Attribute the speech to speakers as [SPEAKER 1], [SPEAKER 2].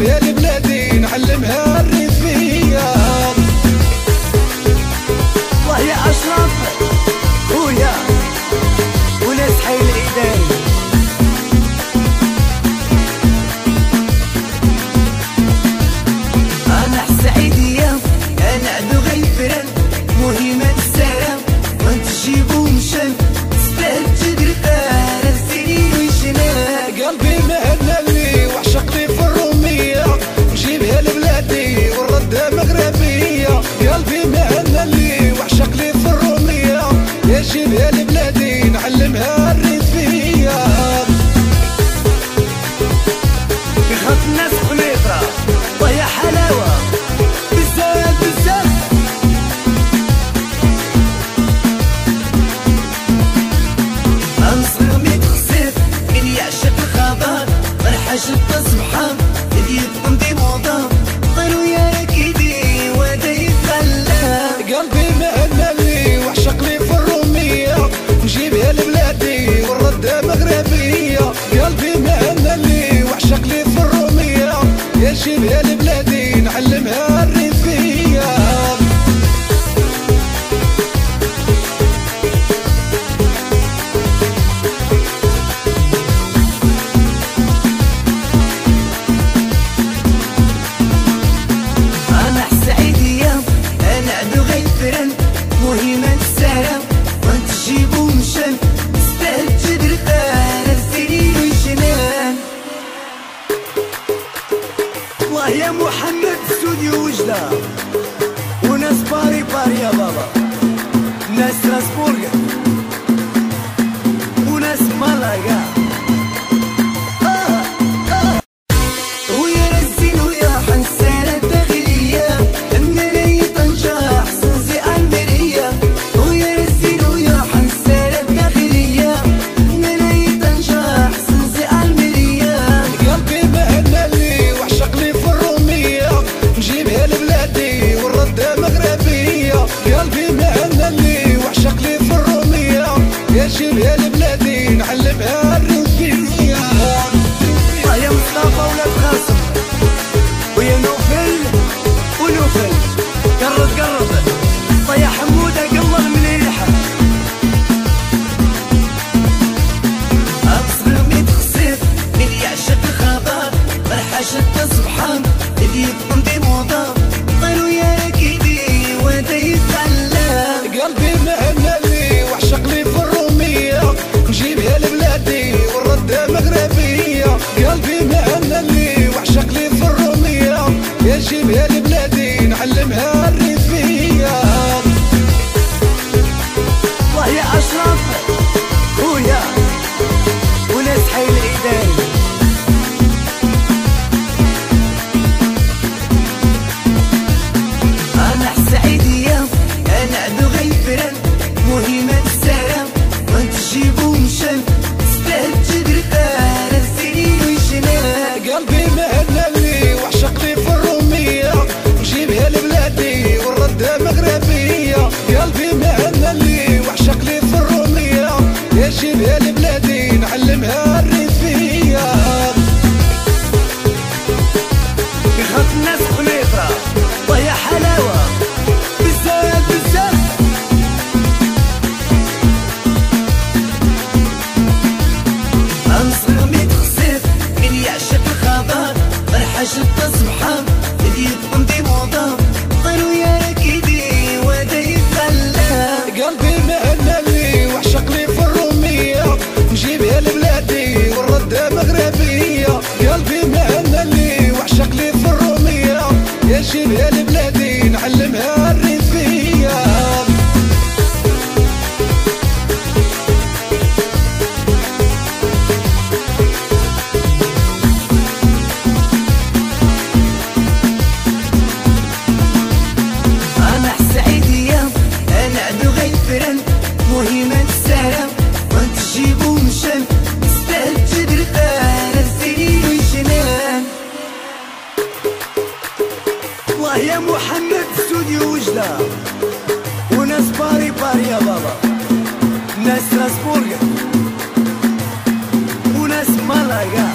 [SPEAKER 1] vermelho
[SPEAKER 2] نشيل يا
[SPEAKER 1] لبلادي نعلمها
[SPEAKER 2] الرجال strasburg Yeah, I'm عشت سبحان الله يا محمد استوديو وجدة وناس باري باري يا بابا. ناس راسبورغ وناس مالاغا